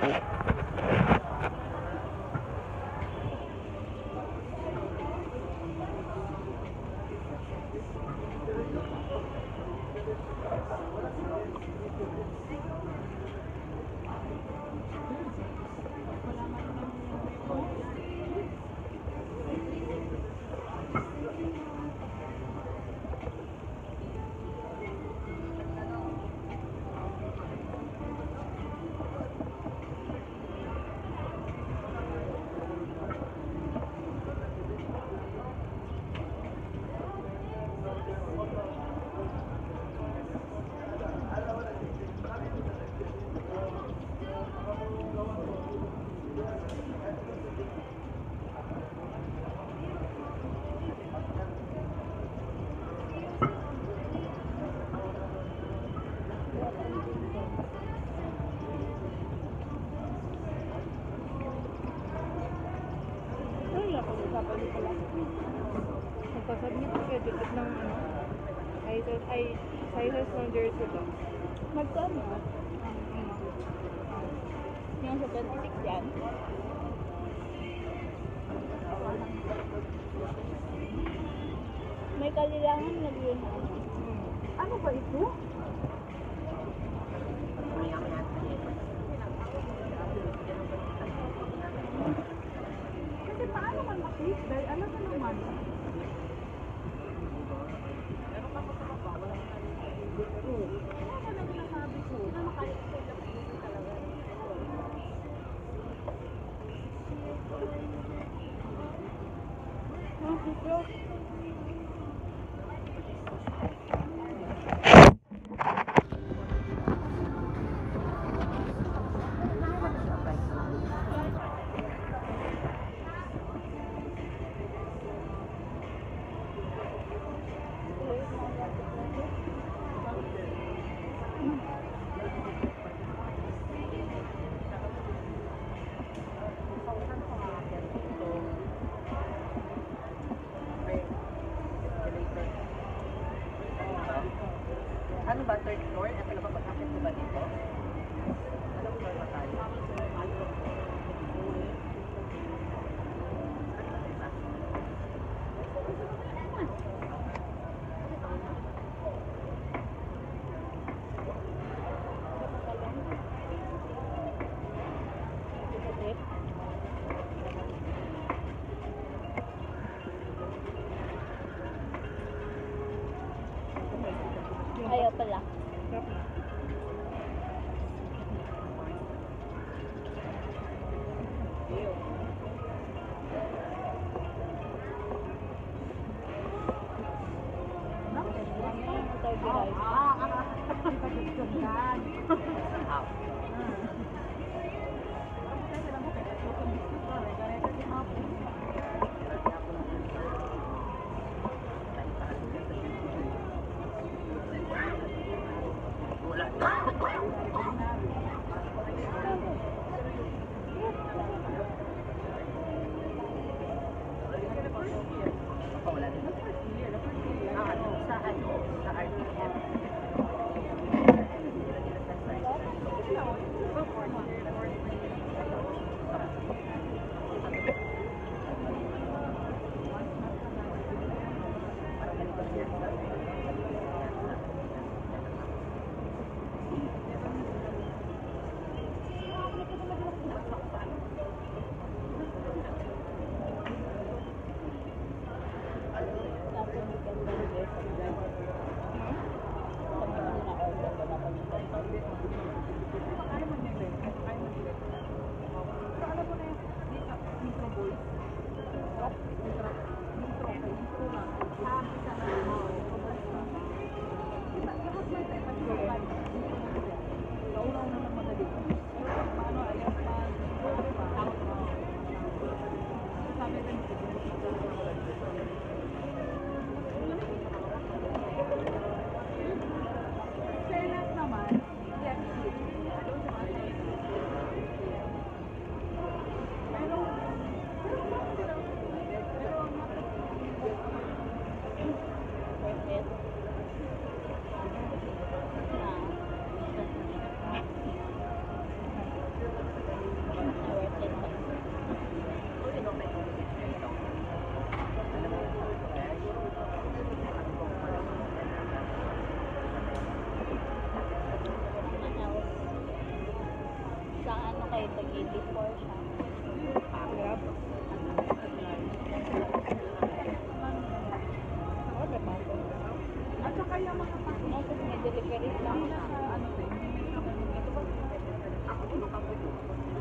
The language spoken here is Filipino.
Ay, ako, usapan niyo pala. Nagpasubmit ko kayo dito ng ano, sizes, ay, sizes ng jersey ko. Magkano? Mm. Yung sa 26 yan? May kalilangan na yun. Ano ba ito? Alam mo naman. Ano ba, third floor? Ito na ba pag-akit ko ba dito? Anong floor ba tayo? Ayaw pala. Wala そう。nag-84 siya. Hirap. At saka yung mga panginoon, kasi delivery na sa ano, ito ba? Ako, ito?